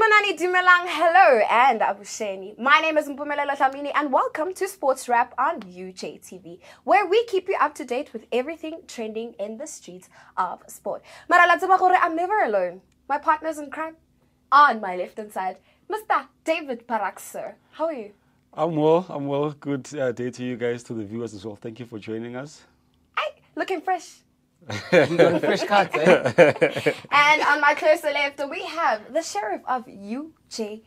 Sanibonani Dumelang, hello, and Avuxeni. My name is Mpumelelo Dlamini, and welcome to Sports Wrap on UJTV, where we keep you up to date with everything trending in the streets of sport. I'm never alone. My partners in crime, on my left hand side, Mr. David Parak, sir. How are you? I'm well. I'm well. Good uh, day to you guys, to the viewers as well. Thank you for joining us. Hey, looking fresh. You got fresh cut, eh? And on my closer left, we have the sheriff of UJ,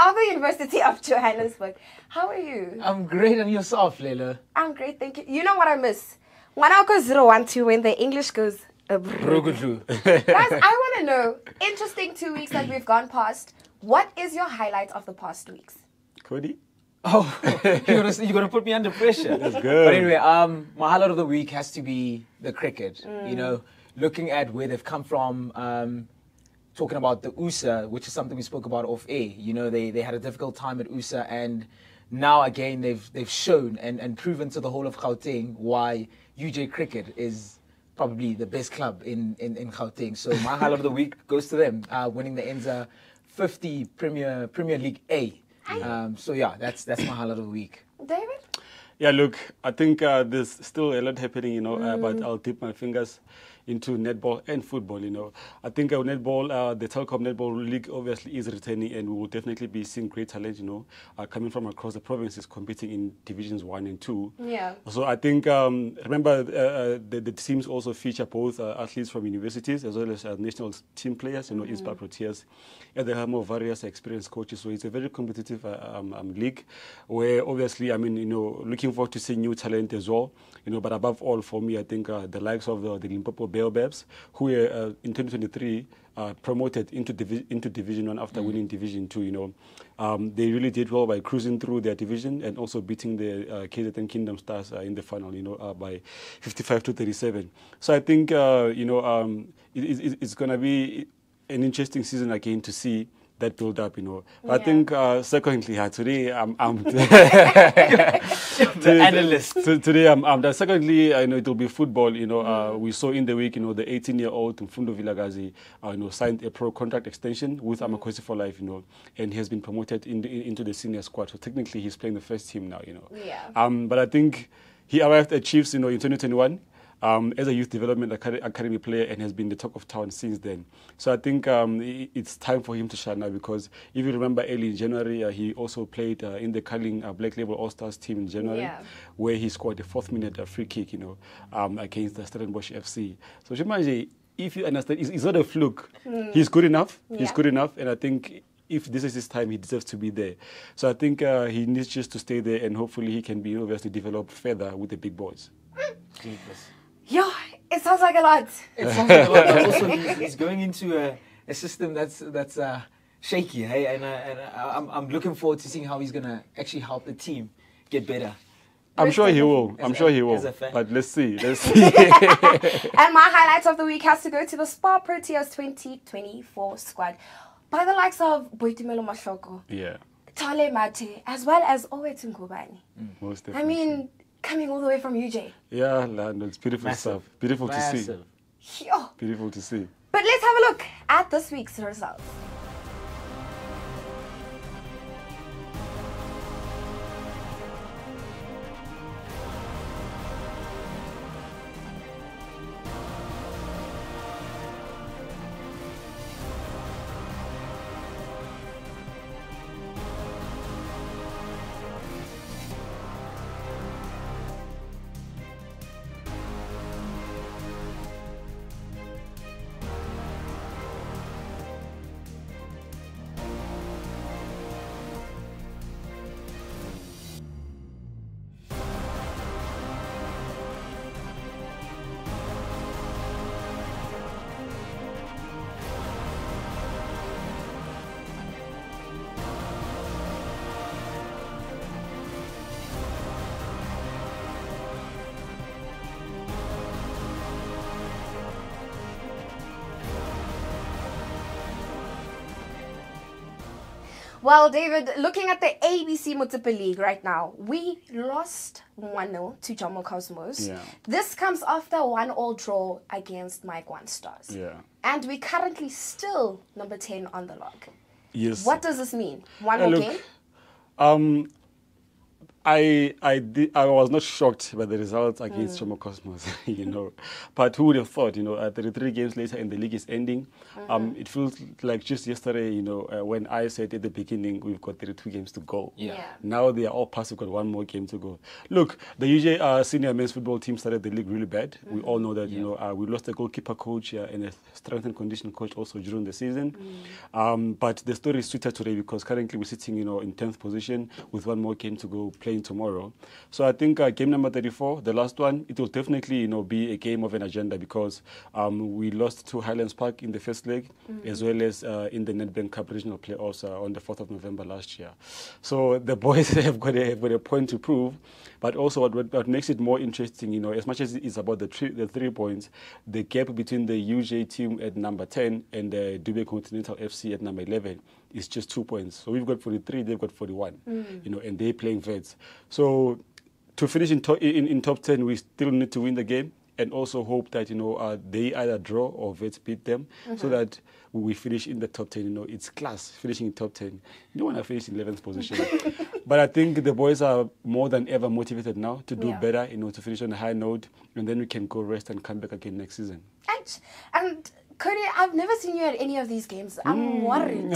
of the University of Johannesburg. How are you? I'm great and yourself, Layla. I'm great, thank you. You know what I miss? When I go 012 when the English goes. uh, Guys, I want to know, interesting two weeks that we've gone past, what is your highlight of the past weeks? Cody? Oh, you're gonna, you're gonna put me under pressure. That's good. But anyway, um, my highlight of the week has to be the cricket. You know, looking at where they've come from, um, talking about the USSA, which is something we spoke about off air. You know, they, they had a difficult time at USSA, and now again they've they've shown and, and proven to the whole of Gauteng why UJ Cricket is probably the best club in, in, in Gauteng. So my highlight of the week goes to them, uh, winning the Enza 50 Premier Premier League A. Um, so yeah, that's that's my highlight of the week. David? Yeah, look, I think uh, there's still a lot happening, you know, uh, but I'll dip my fingers into netball and football, you know. I think uh, netball, uh, the Telkom Netball League obviously is returning and we will definitely be seeing great talent, you know, uh, coming from across the provinces competing in divisions one and two. Yeah. So I think, um, remember, uh, uh, the, the teams also feature both uh, athletes from universities as well as uh, national team players, you know, Mm-hmm. Inspire Proteas, at the helm of various experienced coaches. So it's a very competitive uh, um, um, league where obviously, I mean, you know, looking forward to seeing new talent as well, you know, but above all, for me, I think uh, the likes of the, the Limpopo Baobabs, who were uh, in 2023 uh, promoted into, divi- into Division 1 after winning Division 2, you know. Um, they really did well by cruising through their division and also beating the uh, KZN Kingdom Stars uh, in the final, you know, uh, by 55 to 37. So I think, uh, you know, um, it, it, it's going to be an interesting season again to see that build up, you know. But I think, uh, secondly, uh, today I'm, I'm The analyst. to- today I'm, I'm. Secondly, I know it will be football. You know, uh, we saw in the week, you know, the 18-year-old Mfundo Vilakazi, uh, you know, signed a pro contract extension with Amakhosi for life. You know, and he has been promoted in the, into the senior squad. So technically, he's playing the first team now. You know. Yeah. Um, but I think he arrived at Chiefs, you know, in 2021. Um, as a youth development academy player and has been the talk of town since then. So I think um, it's time for him to shine now because if you remember early in January, uh, he also played uh, in the Carling uh, Black Label All Stars team in January, Yeah. where he scored the fourth minute uh, free kick, you know, um, against the Stellenbosch FC. So Shimaji, if you understand, it's, it's not a fluke. He's good enough. He's good enough, and I think if this is his time, he deserves to be there. So I think uh, he needs just to stay there, and hopefully he can be obviously develop further with the big boys. Yeah, it sounds like a lot. It sounds like a lot, also he's, he's going into a, a system that's that's uh, shaky, hey, and, uh, and uh, I'm I'm looking forward to seeing how he's gonna actually help the team get better. I'm sure he will. I'm sure he will. as a fan. But let's see. Let's see. And my highlights of the week has to go to the SPAR Proteas 2024 squad by the likes of Boitumelo Mashoko, yeah, Tale Mate, as well as Owethu Ngubane. most I mean, coming all the way from UJ. yeah, Lando, it's beautiful Massive. stuff. Beautiful to see. Massive. Beautiful to see. But let's have a look at this week's results. Well, David, looking at the ABC Motsepe League right now, we lost 1 0 to Jomo Cosmos. Yeah. This comes after a 1 all draw against Mike One Stars. Yeah. And we're currently still number 10 on the log. Yes. What does this mean? One more look, game? Um, I I did, I was not shocked by the results against Mm. Jomo Cosmos, you know, but who would have thought, you know, uh, 33 games later and the league is ending. Mm-hmm. Um, it feels like just yesterday, you know, uh, when I said at the beginning we've got 32 games to go. Yeah. Yeah. Now they are all past. We've got one more game to go. Look, the UJ uh, senior men's football team started the league really bad. We all know that. You know, uh, we lost a goalkeeper coach uh, and a strength and condition coach also during the season. Um, but the story is sweeter today because currently we're sitting, you know, in tenth position with one more game to go, playing tomorrow. So I think uh, game number thirty-four, the last one, it will definitely, you know, be a game of an agenda because um, we lost to Highlands Park in the first leg, as well as uh, in the Nedbank Cup regional playoffs uh, on the fourth of November last year. So the boys have got a, have got a point to prove, but also what, what, makes it more interesting, you know, as much as it's about the three, the three points, the gap between the UJ team at number 10 and the Dubai Continental FC at number 11 is just two points. So we've got 43, they've got 41, you know, and they're playing vets. So to finish in, to, in, in top 10, we still need to win the game and also hope that, you know, uh, they either draw or vets beat them so that we finish in the top 10. You know, it's class finishing in top 10. You don't want to finish in 11th position. but I think the boys are more than ever motivated now to do Yeah. better, you know, to finish on a high note, and then we can go rest and come back again next season. And, and Cody, I've never seen you at any of these games. I'm Mm. worried.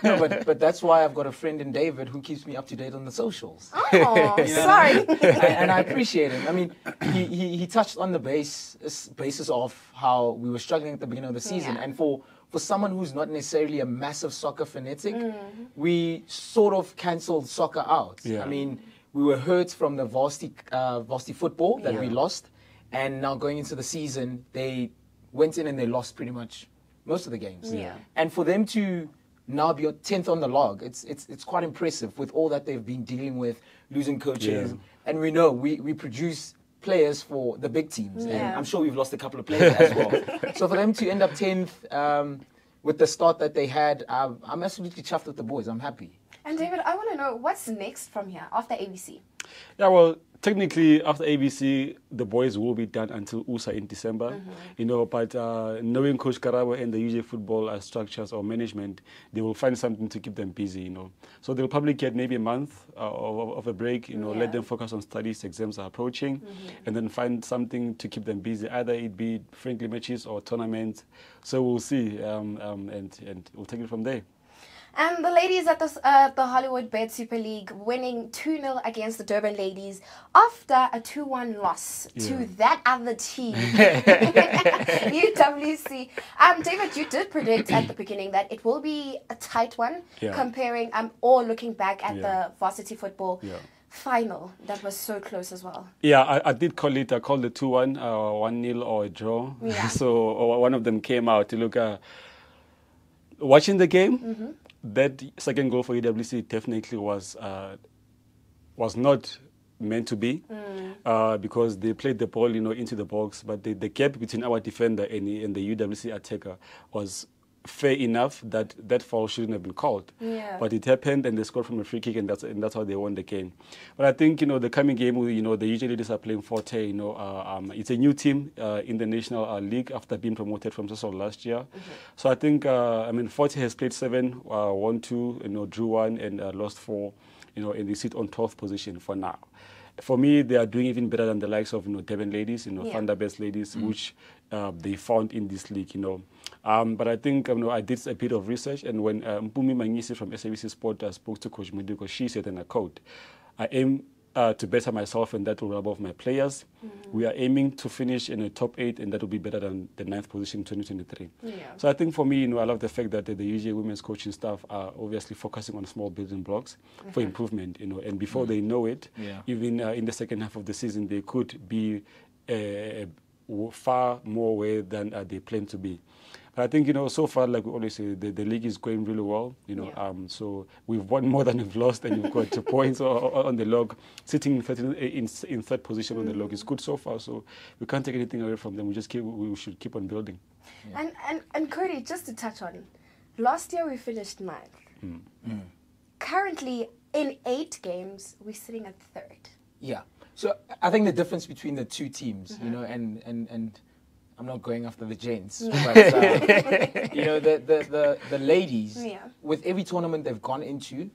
no, but but that's why I've got a friend in David who keeps me up to date on the socials. Oh, sorry. and, and I appreciate him. I mean, he, he, he touched on the base basis of how we were struggling at the beginning of the season, Yeah. and for for someone who's not necessarily a massive soccer fanatic, Mm. we sort of cancelled soccer out. Yeah. I mean, we were hurt from the varsity uh, varsity football that we lost, and now going into the season, they went in and they lost pretty much most of the games. Yeah. And for them to now be tenth on the log, it's it's it's quite impressive with all that they've been dealing with, losing coaches, Yeah. and we know we we produce players for the big teams, and Yeah. I'm sure we've lost a couple of players as well. so for them to end up tenth um, with the start that they had, um, I'm absolutely chuffed with the boys. I'm happy. And David, I want to know what's next from here after ABC. Yeah, well, technically after ABC, the boys will be done until USSA in December, you know. But uh, knowing Coach Karabo and the UJ football uh, structures or management, they will find something to keep them busy, you know. So they'll probably get maybe a month uh, of, of a break, you know, Yeah. let them focus on studies, exams are approaching, and then find something to keep them busy, either it be friendly matches or tournaments. So we'll see, um, um, and and we'll take it from there. And the ladies at the, uh, the Hollywoodbets Super League winning 2 0 against the Durban ladies after a 2 1 loss to that other team, UWC. Um, David, you did predict at the beginning that it will be a tight one, Yeah. comparing um, or looking back at Yeah. the varsity football Yeah. final that was so close as well. Yeah, I, I did call it. I called it 2 1, uh, 1 nil or a draw. Yeah. so uh, one of them came out to look at. Watching the game, Mm-hmm. That second goal for UWC definitely was uh, was not meant to be Mm. uh, because they played the ball, you know, into the box, but the, the gap between our defender and the, and the UWC attacker was fair enough that that foul shouldn't have been called. Yeah. But it happened, and they scored from a free kick, and that's and that's how they won the game. But I think you know the coming game, you know, the ladies are playing Forte. You know, uh, um, it's a new team uh, in the national uh, league after being promoted from Sasol last year. So I think uh, I mean Forte has played seven, uh, won two, you know, drew one, and uh, lost four. You know, and they sit on 12th position for now. For me, they are doing even better than the likes of you know Devon ladies, you know, Yeah. Thunderbirds ladies, which uh, they found in this league. You know, um, but I think you know I did a bit of research, and when uh, Mpumi Mangisi from SABC Sport uh, spoke to Coach Muduko, she said, and I quote, "I aim uh, to better myself, and that will rub off my players. We are aiming to finish in the top eight, and that will be better than the ninth position in 2023." Yeah. So I think for me, you know, I love the fact that the, the UJ women's coaching staff are obviously focusing on small building blocks for improvement. You know, and before they know it, Yeah. even uh, in the second half of the season, they could be uh, far more away than uh, they plan to be. But I think you know, so far, like we always say, the, the league is going really well. You know, Yeah. um, so we've won more than we've lost, and we've got two points o- o- on the log. Sitting in third, in, in third position on the log is good so far. So we can't take anything away from them. We just keep, we should keep on building. And, and and Cody, just to touch on, last year we finished ninth. Hmm. Hmm. Currently, in eight games, we're sitting at third. Yeah. So I think the difference between the two teams, you mm-hmm. know, and and and I'm not going after the gents, but uh, you know the, the, the, the ladies. Yeah. With every tournament they've gone into,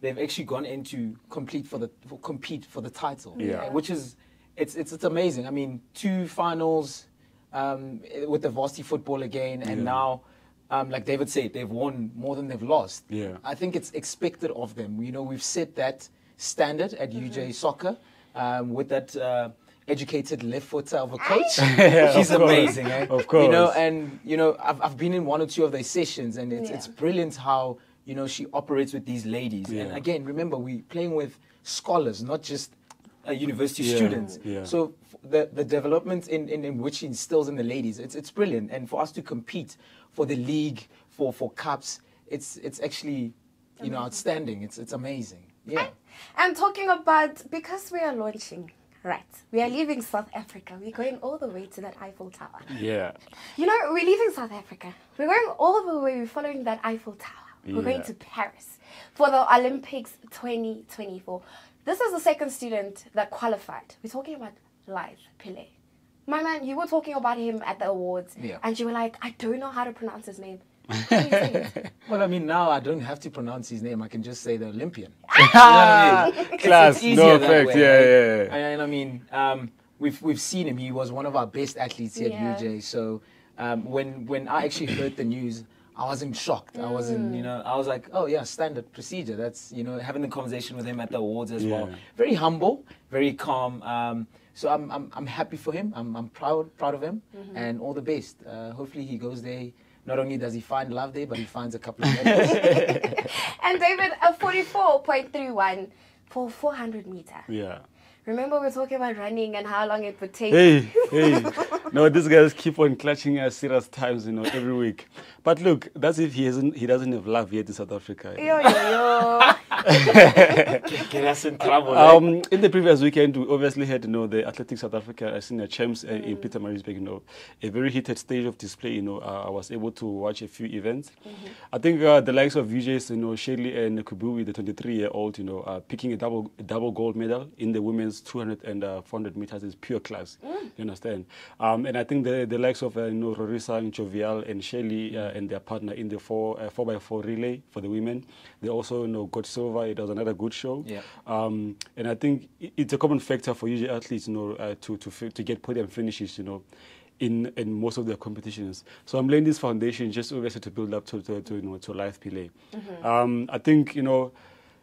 they've actually gone into complete for the for compete for the title. Yeah. Which is it's it's it's amazing. I mean, two finals um, with the varsity football again, and Yeah. now. Um, like David said, they've won more than they've lost. Yeah. I think it's expected of them. You know, we've set that standard at UJ Soccer um, with that uh, educated left footer of a coach. Yeah, She's of course. amazing, eh? Of You know, and you know, I've, I've been in one or two of their sessions, and it's Yeah. it's brilliant how you know she operates with these ladies. And again, remember, we're playing with scholars, not just uh, university Yeah, students. yeah. So the the development in, in, in which she instills in the ladies, it's it's brilliant. And for us to compete for the league, for for cups, it's it's actually you know outstanding. It's it's amazing. Yeah. And talking about because we are launching, right? We are leaving South Africa. We're going all the way to that Eiffel Tower. Yeah. You know, we're leaving South Africa. We're going all the way. We're following that Eiffel Tower. We're going to Paris for the Olympics 2024. This is the second student that qualified. We're talking about Lythe Pillay. My man, you were talking about him at the awards, Yeah. and you were like, I don't know how to pronounce his name. How do you say it? Well, I mean, now I don't have to pronounce his name. I can just say the Olympian. You know I mean? Class, it's no effect, way, yeah, right? yeah, yeah. And, I mean, um, we've we've seen him. He was one of our best athletes here Yeah. at UJ. So um, when when I actually heard the news, I wasn't shocked. I wasn't, you know, I was like, oh yeah, standard procedure. That's you know, having the conversation with him at the awards as well. Very humble, very calm. Um, so I'm, I'm I'm happy for him. I'm I'm proud proud of him, Mm-hmm. and all the best. Uh, hopefully he goes there. Not only does he find love there, but he finds a couple of medals. and David, a 44.31 for 400 meter. Yeah. Remember, we were talking about running and how long it would take. Hey, hey. No, these guys keep on clutching us serious times, you know, every week. But look, that's if he hasn't he doesn't have love yet in South Africa. Yo, yo, yo. Get us in trouble. eh? Um, in the previous weekend, we obviously had you know the Athletic South Africa senior champs uh, in Pietermaritzburg. You know, a very heated stage of display. You know, uh, I was able to watch a few events. I think uh, the likes of UJ's, you know, Shirley Nekhubui, the 23-year-old, you know, uh, picking a double a double gold medal in the women's 200 and uh, 400 meters is pure class. You understand? Um, and I think the the likes of uh, you know Rorisa Jovial and Shirley uh, and their partner in the four uh, four by four relay for the women, they also you know got silver. It was another good show. Yeah. Um, and I think it's a common factor for usually athletes, you know, uh, to to to get podium finishes, you know, in in most of their competitions. So I'm laying this foundation just obviously to build up to to, to you know to Lythe Pillay. Um, I think you know.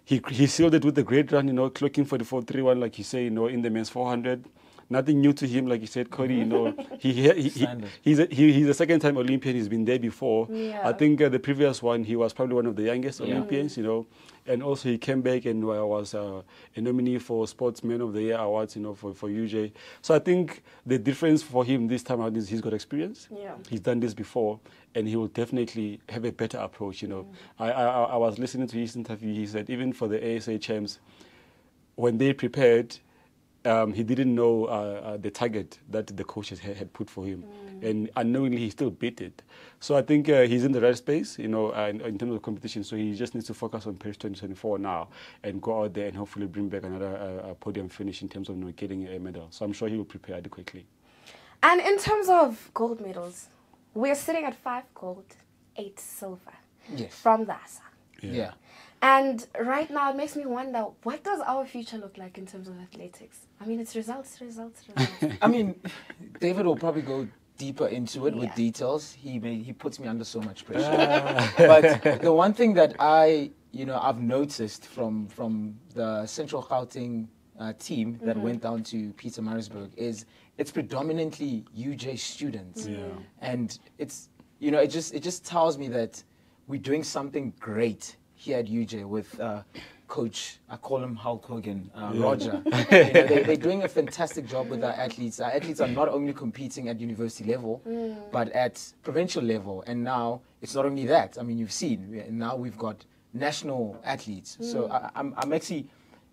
He, he sealed it with a great run, you know, clocking 44.31, like you say, you know, in the men's 400. Nothing new to him, like you said, Cody. You know, he, he, he, he he's a, he, he's a second time Olympian. He's been there before. Yeah. I think uh, the previous one, he was probably one of the youngest Yeah. Olympians, you know, and also he came back and uh, was uh, a nominee for Sportsman of the Year awards, you know, for, for UJ. So I think the difference for him this time around is he's got experience. Yeah. He's done this before, and he will definitely have a better approach. You know, I, I I I was listening to his interview. He said even for the ASA champs, when they prepared, um, he didn't know uh, uh, the target that the coaches had, had put for him, and unknowingly he still beat it. So I think uh, he's in the right space, you know, uh, in, in terms of competition. So he just needs to focus on Paris 2024 now and go out there and hopefully bring back another uh, uh, podium finish in terms of you know, getting a medal. So I'm sure he will prepare adequately. And in terms of gold medals, we're sitting at five gold, eight silver yes. from the ASA. yeah. And right now, it makes me wonder what does our future look like in terms of athletics? I mean, it's results, results, results. I mean, David will probably go deeper into it with details. He may, he puts me under so much pressure. but the one thing that I, you know, I've noticed from from the Central Gauteng uh, team that went down to Pietermaritzburg is it's predominantly UJ students, Yeah. and it's you know it just it just tells me that we're doing something great here at UJ with. Uh, Coach, I call him Hulk Hogan, uh, Roger. you know, they, they're doing a fantastic job with our athletes. Our athletes are not only competing at university level, but at provincial level. And now it's not only that. I mean, you've seen now we've got national athletes. So I, I'm, I'm actually,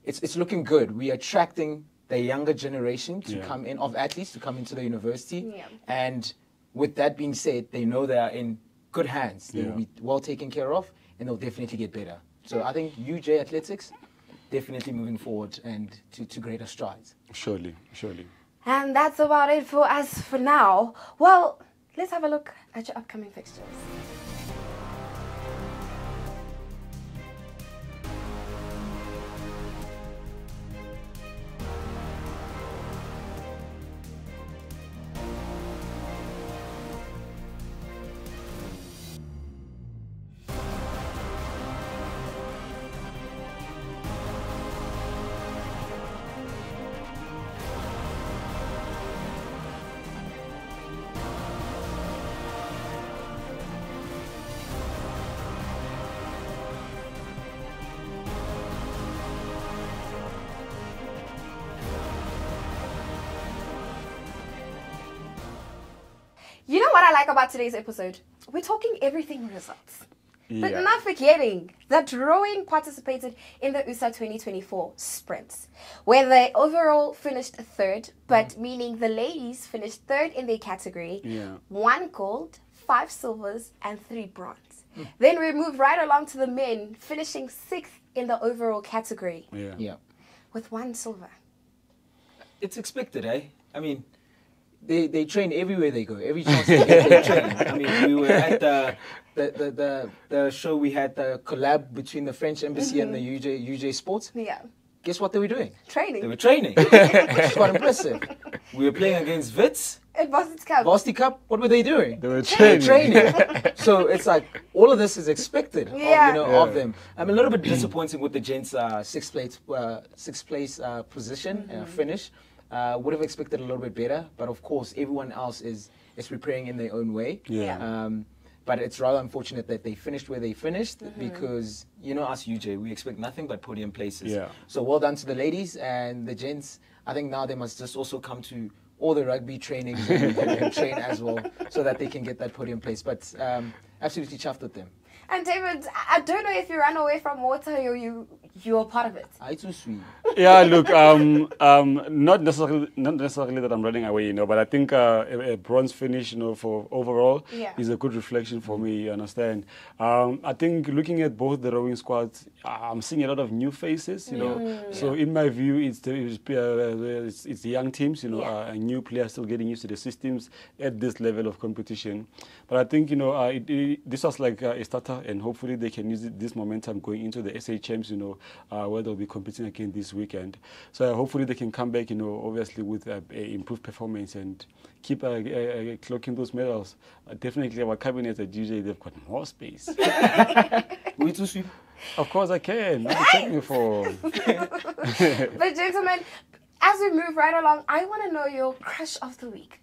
it's it's looking good. We're attracting the younger generation to Yeah. come in of athletes to come into the university. Yeah. And with that being said, they know they are in good hands. They will be well taken care of, and they'll definitely get better. So I think UJ Athletics definitely moving forward and to, to greater strides. Surely, surely. And that's about it for us for now. Well, let's have a look at your upcoming fixtures. Like about today's episode? We're talking everything results. But not forgetting that rowing participated in the USSA 2024 sprints, where they overall finished third, but meaning the ladies finished third in their category, Yeah. one gold, five silvers, and three bronze. Then we move right along to the men, finishing sixth in the overall category Yeah. Yeah. with one silver. It's expected, eh? I mean, they, they train everywhere they go. Every chance they get, they train. I mean, we were at the the, the, the, the show we had the collab between the French embassy and the UJ UJ Sports. Yeah, Guess what they were doing? Training. They were training. It's quite impressive. We were playing against Wits, at Boston's Cup. Varsity Cup. What were they doing? They were training. training. so it's like all of this is expected, of, Yeah. you know, Yeah. of them. I'm a little bit disappointed with the gents' uh, sixth place, uh, sixth place uh, position uh, finish. Uh, would have expected a little bit better, but of course, everyone else is is preparing in their own way. Yeah. Um, but it's rather unfortunate that they finished where they finished because you know us UJ, we expect nothing but podium places. Yeah. So well done to the ladies and the gents. I think now they must just also come to all the rugby trainings and, and, and train as well, so that they can get that podium place. But um, absolutely chuffed with them. And David, I I don't know if you ran away from water or you you're part of it. I too sweet. yeah, look, um, um, not necessarily, not necessarily that I'm running away, you know, but I think uh, a, a bronze finish, you know, for overall Yeah. is a good reflection for me. You understand? Um, I think looking at both the rowing squads, I'm seeing a lot of new faces, you know. So in my view, it's the, it's, uh, it's, it's the young teams, you know, Yeah. uh, new players still getting used to the systems at this level of competition. But I think you know, uh, it, it, this was like uh, a starter, and hopefully they can use this momentum going into the SA Champs, you know, uh, where they'll be competing again this weekend. So uh, hopefully they can come back, you know, obviously with uh, improved performance and keep uh, clocking those medals. Uh, definitely, our cabinets at DJ they've got more space. We too sweet. of course, I can. What are you checking me for? But gentlemen, as we move right along, I want to know your crush of the week.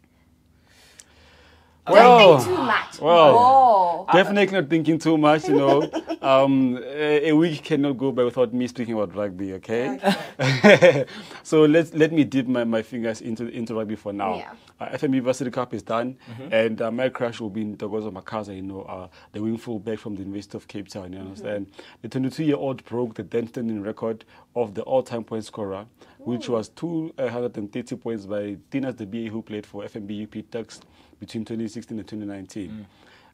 Well, think too much. well. Oh. Definitely not thinking too much, you know. Um, a, a week cannot go by without me speaking about rugby, okay? so let's let me dip my, my fingers into into rugby for now. Yeah. Uh, FNB Varsity Cup is done, and uh, my crush will be in Togozo Makaza, you know, uh, the wing fullback from the University of Cape Town, you understand? The 22 year old broke the then standing record of the all time point scorer, which was 230 points by Tinus de Beer, who played for FNB UP Tuks between 2016 and 2019.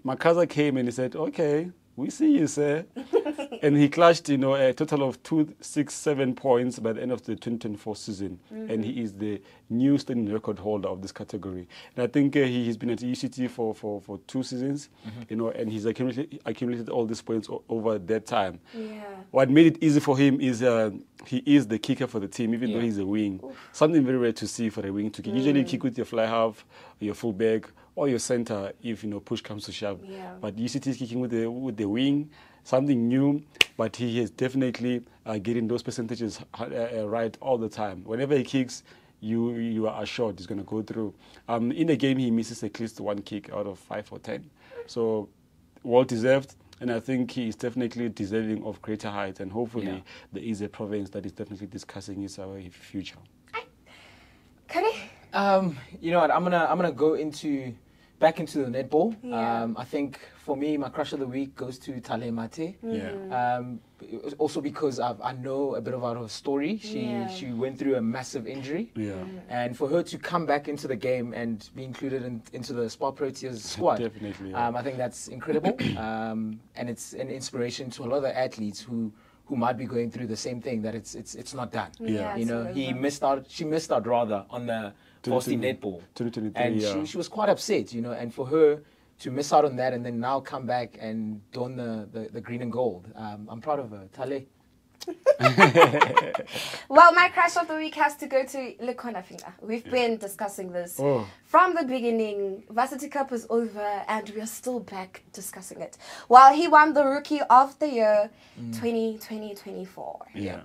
Makaza mm. came and he said, Okay, we see you, sir. and he clashed, you know, a total of two, six, seven points by the end of the 2024 season. And he is the new standing record holder of this category. And I think uh, he, has been at UCT for, for, for two seasons, you know, and he's accumulated, accumulated all these points o- over that time. Yeah. What made it easy for him is uh, he is the kicker for the team, even though he's a wing. Something very rare to see for a wing to kick. Usually, you kick with your fly half, your fullback, or your center if you know push comes to shove. Yeah. But UCT is kicking with the with the wing, something new. But he is definitely uh, getting those percentages uh, uh, right all the time. Whenever he kicks, you you are assured he's going to go through. Um, in the game, he misses at least one kick out of five or ten. So well deserved. And I think he is definitely deserving of greater heights. And hopefully, Yeah. there is a province that is definitely discussing his uh, future. Cody? Um, you know what? I'm gonna I'm gonna go into back into the netball. Yeah. Um, I think for me, my crush of the week goes to Tale Mate. Yeah. Um, also because I've, I know a bit about her story. She Yeah. she went through a massive injury. Yeah. And for her to come back into the game and be included in, into the SPAR Proteas squad, Definitely, yeah. um, I think that's incredible. um, and it's an inspiration to a lot of athletes who, who who might be going through the same thing that it's it's it's not done. Yeah, you know, it's he missed out. She missed out rather on the varsity 2020 netball, 2023, and yeah. she she was quite upset. You know, and for her to miss out on that and then now come back and don the the, the green and gold, um, I'm proud of her. Tale. Well, my crush of the week has to go to Lekona Finger. We've been discussing this Oh. from the beginning. Varsity Cup is over and we are still back discussing it. Well, he won the Rookie of the Year 2020-24. Yeah.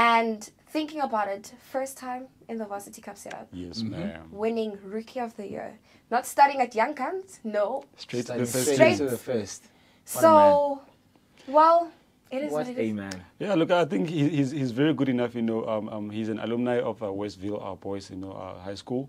And thinking about it, first time in the Varsity Cup setup, Yes, ma'am. winning Rookie of the Year. Not starting at Young Guns, no. Straight to the first straight Straight- to the first. So, well, it is What what, it a man. Yeah, look, I think he, he's he's very good enough. You know, um, um, he's an alumni of uh, Westville, our boys, you know, uh, high school,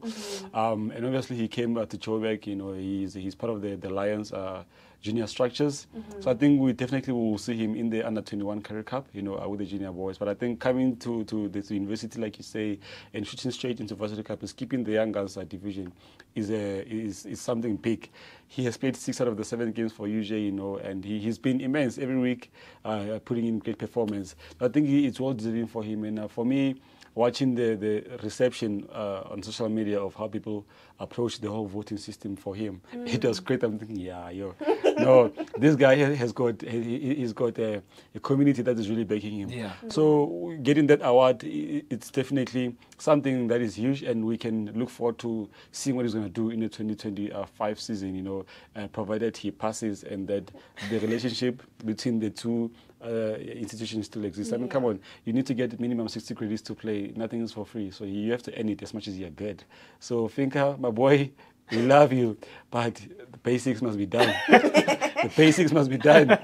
um, and obviously he came uh, to Joburg. You know, he's he's part of the the Lions. Uh, junior structures so i think we definitely will see him in the under 21 Currie Cup you know uh, with the junior boys but i think coming to to the university like you say and shooting straight into varsity cup and skipping the young girls uh, division is a is is something big he has played six out of the seven games for UJ, you know, and he, he's been immense every week, uh, putting in great performance. I think it's well deserving for him. And uh, for me, watching the, the reception uh, on social media of how people approach the whole voting system for him, it was great. I'm thinking, yeah, yo, no, this guy ha- has got he, he- he's got a, a community that is really backing him. Yeah. So getting that award, it's definitely something that is huge, and we can look forward to seeing what he's going to do in the 2025 season. You know, uh, provided he passes and that the relationship between the two uh, institutions still exists. I mean, come on, you need to get minimum 60 credits to play. Nothing is for free, so you have to earn it as much as you're good. So, Finka, my boy. We love you, but the basics must be done. the basics must be done.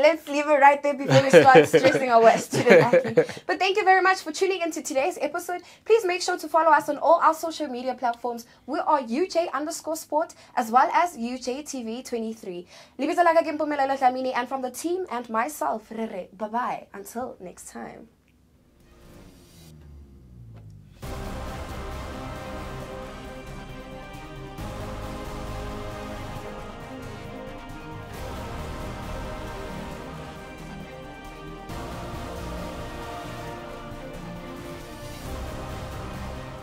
Let, let's leave it right there before we start stressing our student athlete. But thank you very much for tuning into today's episode. Please make sure to follow us on all our social media platforms. We are UJ underscore sport as well as UJ TV 23. Libizela laka ke Mpumelelo and from the team and myself, Rere. Bye bye. Until next time.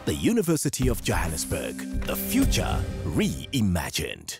The University of Johannesburg, the future reimagined.